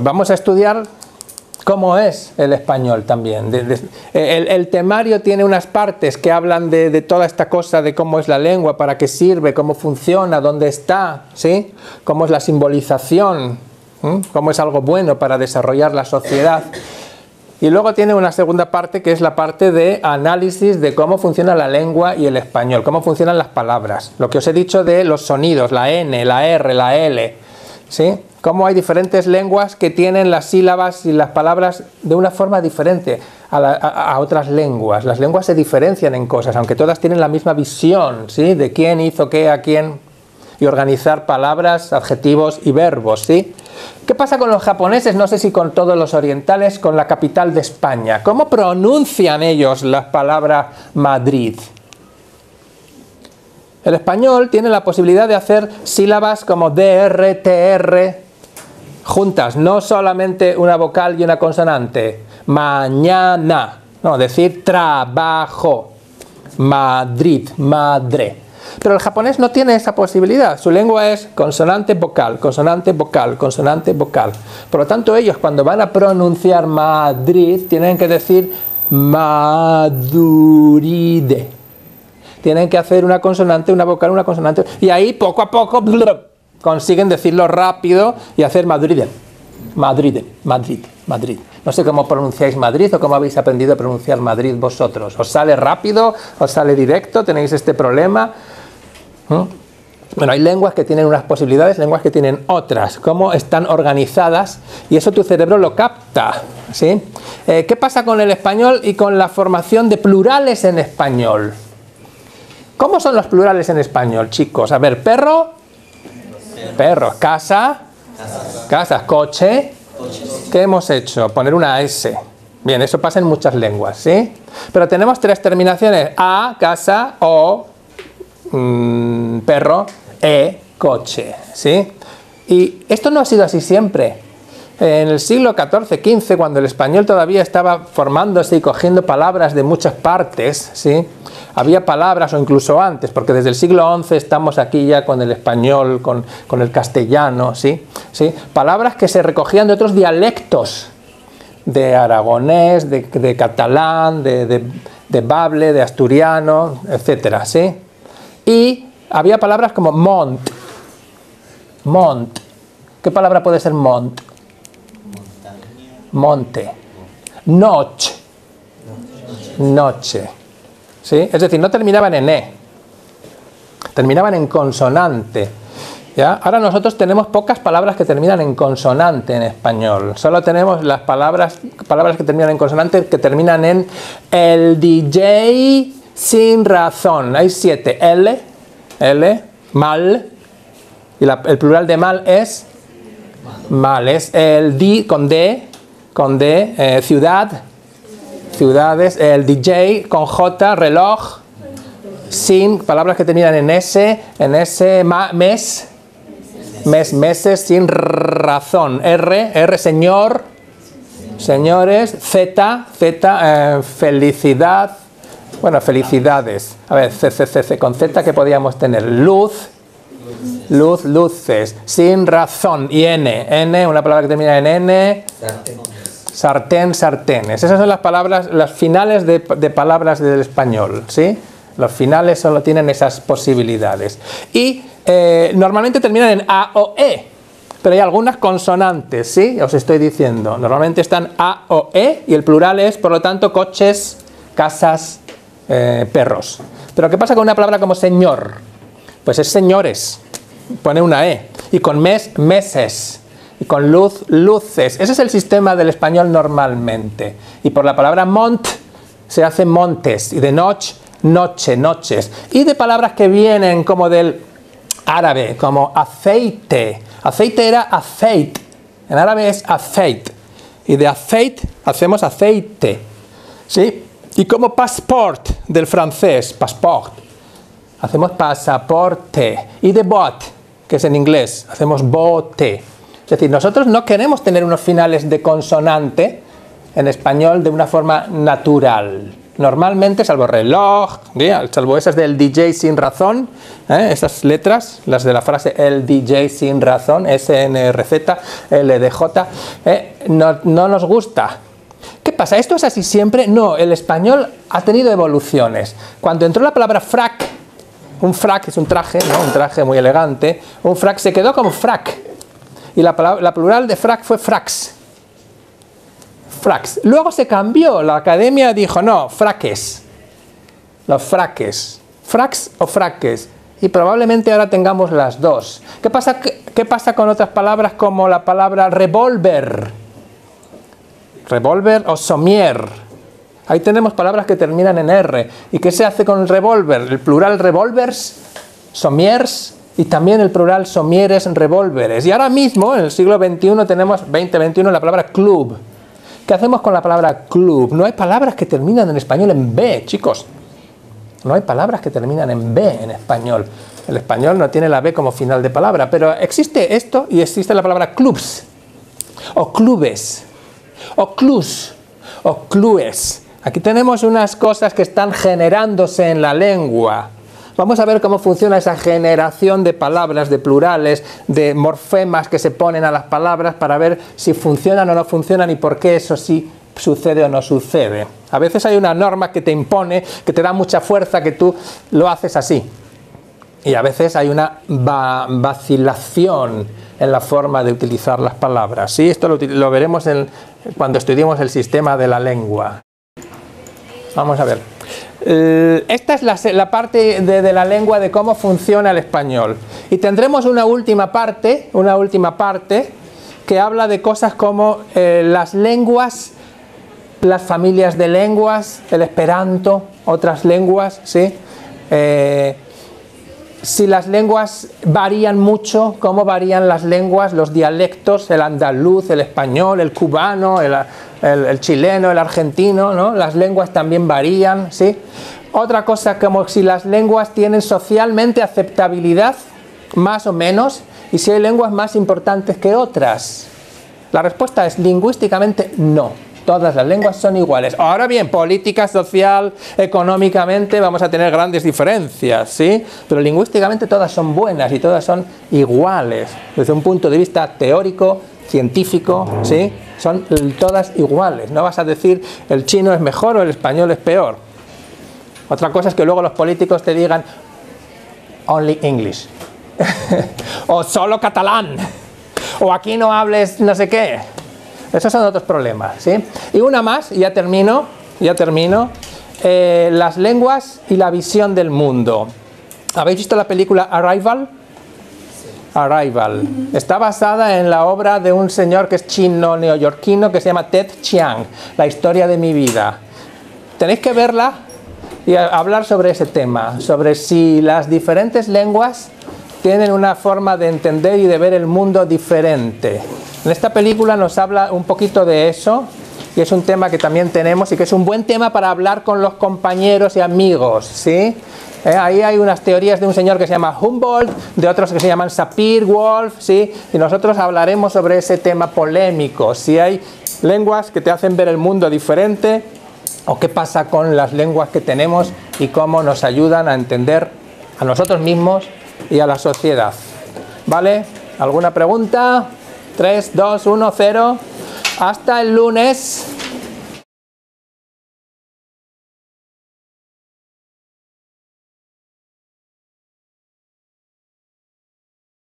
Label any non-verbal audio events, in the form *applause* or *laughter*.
Vamos a estudiar cómo es el español también. el, temario tiene unas partes que hablan de, toda esta cosa de cómo es la lengua, para qué sirve, cómo funciona, dónde está, ¿sí? cómo es la simbolización, cómo es algo bueno para desarrollar la sociedad. Y luego tiene una segunda parte que es la parte de análisis de cómo funciona la lengua y el español, cómo funcionan las palabras. Lo que os he dicho de los sonidos, la N, la R, la L, ¿sí? Cómo hay diferentes lenguas que tienen las sílabas y las palabras de una forma diferente a, otras lenguas. Las lenguas se diferencian en cosas, aunque todas tienen la misma visión, ¿sí? De quién hizo qué a quién y organizar palabras, adjetivos y verbos, ¿sí? ¿Qué pasa con los japoneses? No sé si con todos los orientales, con la capital de España. ¿Cómo pronuncian ellos las palabras Madrid? El español tiene la posibilidad de hacer sílabas como DR, TR juntas, no solamente una vocal y una consonante. Mañana, no, decir trabajo. Madrid, madre. Pero el japonés no tiene esa posibilidad. Su lengua es consonante vocal, consonante vocal, consonante vocal. Por lo tanto, ellos cuando van a pronunciar Madrid tienen que decir Maduride. Tienen que hacer una consonante, una vocal, una consonante. Y ahí poco a poco consiguen decirlo rápido y hacer Madrid. Madrid, Madrid, Madrid. No sé cómo pronunciáis Madrid o cómo habéis aprendido a pronunciar Madrid vosotros. ¿Os sale rápido? ¿Os sale directo? ¿Tenéis este problema? Bueno, hay lenguas que tienen unas posibilidades, lenguas que tienen otras, cómo están organizadas y eso tu cerebro lo capta. ¿sí? Eh, ¿Qué pasa con el español y con la formación de plurales en español? ¿Cómo son los plurales en español, chicos? A ver, perro, perro, casa, casa, coche. ¿Qué hemos hecho? Poner una S. Bien, eso pasa en muchas lenguas, ¿sí? Pero tenemos tres terminaciones, a, casa, o, Mm, perro, e, coche. ¿sí? Y esto no ha sido así siempre. En el siglo XIV, XV, cuando el español todavía estaba formándose y cogiendo palabras de muchas partes, ¿sí? Había palabras, o incluso antes, porque desde el siglo XI estamos aquí ya con el español, con, el castellano, ¿sí? ¿sí? palabras que se recogían de otros dialectos, de aragonés, de, catalán, de, de, de, bable, de asturiano, etc. ¿sí? Y había palabras como mont. Mont. ¿Qué palabra puede ser mont? Monte. Noche. Noche. Es decir, no terminaban en E. Terminaban en consonante. ¿Ya? Ahora nosotros tenemos pocas palabras que terminan en consonante en español. Solo tenemos las palabras, palabras que terminan en consonante que terminan en el DJ sin razón. Hay siete. L, L, mal. Y el plural de mal es mal. Es el D con D, con D, eh, ciudad, ciudades. El DJ con J, reloj. Sin, palabras que tenían en S, en S, mes, mes, meses, sin razón. R, R, señor, señores. Z, Z, eh, felicidad bueno, felicidades. A ver, C, con Z que podíamos tener. Luz, luz, luces. Sin razón. Y N. N, una palabra que termina en N. Sartén, sartenes. Esas son las palabras, las finales de, palabras del español, ¿sí? Los finales solo tienen esas posibilidades. Y eh, normalmente terminan en A o E, pero hay algunas consonantes, ¿sí? Os estoy diciendo. Normalmente están A o E y el plural es, por lo tanto, coches, casas, eh, perros. Pero ¿qué pasa con una palabra como señor? Pues es señores, pone una E. Y con mes, meses. Y con luz, luces. Ese es el sistema del español normalmente. Y por la palabra mont se hace montes. Y de noche, noche, noches. Y de palabras que vienen como del árabe, como aceite. Aceite era aceite. En árabe es aceite. Y de aceite hacemos aceite. ¿Sí? Y como passport del francés, passport, hacemos pasaporte. Y de bot, que es en inglés, hacemos bote. Es decir, nosotros no queremos tener unos finales de consonante en español de una forma natural. normalmente, salvo reloj, salvo esas del DJ sin razón, ¿eh? esas letras, las de la frase el DJ sin razón, SNRZ, LDJ, ¿eh? no, no nos gusta. ¿Qué pasa? ¿Esto es así siempre? No, el español ha tenido evoluciones. Cuando entró la palabra frac, un frac es un traje, ¿no? un traje muy elegante, un frac se quedó como frac. Y la, plural de frac fue frax. Frax. Luego se cambió, la academia dijo, no, fraques. Los fraques. Frax o fraques. Y probablemente ahora tengamos las dos. ¿Qué pasa, qué pasa con otras palabras como la palabra revólver? Revólver o somier. Ahí tenemos palabras que terminan en R. ¿Y qué se hace con el revólver? El plural revolvers, somiers y también el plural somieres, revólveres. Y ahora mismo, en el siglo XXI, tenemos 2021 la palabra club. ¿Qué hacemos con la palabra club? No hay palabras que terminan en español en B, chicos. No hay palabras que terminan en B en español. El español no tiene la B como final de palabra, pero existe esto y existe la palabra clubs, o clubes, o clus, o clues. Aquí tenemos unas cosas que están generándose en la lengua. Vamos a ver cómo funciona esa generación de palabras, de plurales, de morfemas que se ponen a las palabras para ver si funcionan o no funcionan y por qué eso sí sucede o no sucede. A veces hay una norma que te impone, que te da mucha fuerza, que tú lo haces así. Y a veces hay una vacilación en la forma de utilizar las palabras. ¿sí? Esto lo, veremos cuando estudiemos el sistema de la lengua. Vamos a ver. Eh, esta es la, parte de, la lengua de cómo funciona el español. Y tendremos una última parte, una última parte que habla de cosas como eh, las lenguas, las familias de lenguas, el esperanto, otras lenguas, ¿sí? Eh, si las lenguas varían mucho, cómo varían las lenguas, los dialectos, el andaluz, el español, el cubano, el, chileno, el argentino, ¿no? Las lenguas también varían, ¿sí? Otra cosa como si las lenguas tienen socialmente aceptabilidad, más o menos, y si hay lenguas más importantes que otras. La respuesta es lingüísticamente no. Todas las lenguas son iguales. Ahora bien, política, social, económicamente vamos a tener grandes diferencias, ¿sí? Pero lingüísticamente todas son buenas y todas son iguales. Desde un punto de vista teórico, científico, ¿sí? Son todas iguales. No vas a decir el chino es mejor o el español es peor. Otra cosa es que luego los políticos te digan only English. *laughs* o solo catalán. O aquí no hables no sé qué. Esos son otros problemas, ¿sí? Y una más, y ya termino, ya termino. Eh, las lenguas y la visión del mundo. ¿Habéis visto la película Arrival? Arrival. Está basada en la obra de un señor que es chino neoyorquino que se llama Ted Chiang, La historia de mi vida. Tenéis que verla y hablar sobre ese tema, sobre si las diferentes lenguas tienen una forma de entender y de ver el mundo diferente. En esta película nos habla un poquito de eso y es un tema que también tenemos y que es un buen tema para hablar con los compañeros y amigos, ¿sí? Eh, ahí hay unas teorías de un señor que se llama Humboldt, de otros que se llaman Sapir-Whorf, ¿sí? Y nosotros hablaremos sobre ese tema polémico, si hay lenguas que te hacen ver el mundo diferente o qué pasa con las lenguas que tenemos y cómo nos ayudan a entender a nosotros mismos y a la sociedad. ¿Vale? ¿Alguna pregunta? 3, 2, 1, 0. Hasta el lunes.